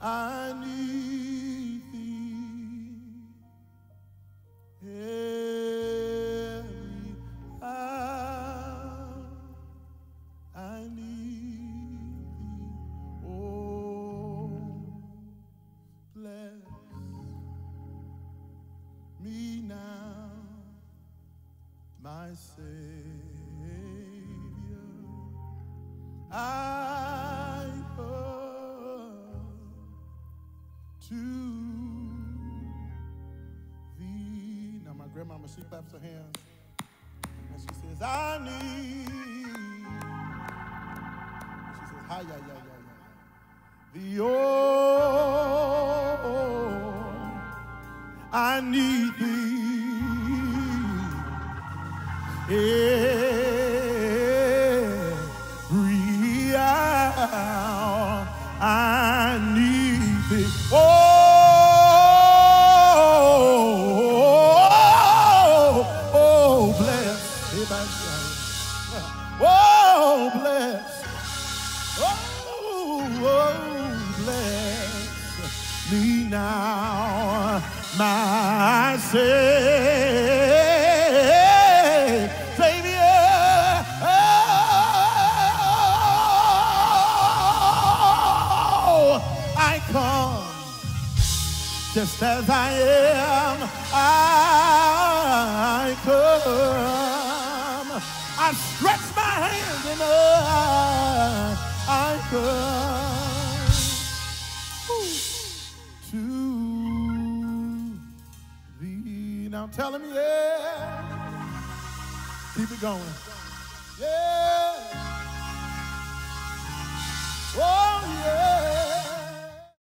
I need thee every hour. I need thee. Oh, bless me now, my Savior. I to thee. Now, my grandmama, she claps her hands and she says, I need. She says, hi, yeah, yeah, yeah, yeah. The oh, I need thee. Every hour I need Oh, bless. Oh, oh, bless me now, my Savior. Oh, I come just as I am. I come. I stretch my hands and I, I come to thee. Now tell him, yeah. Keep it going. Yeah.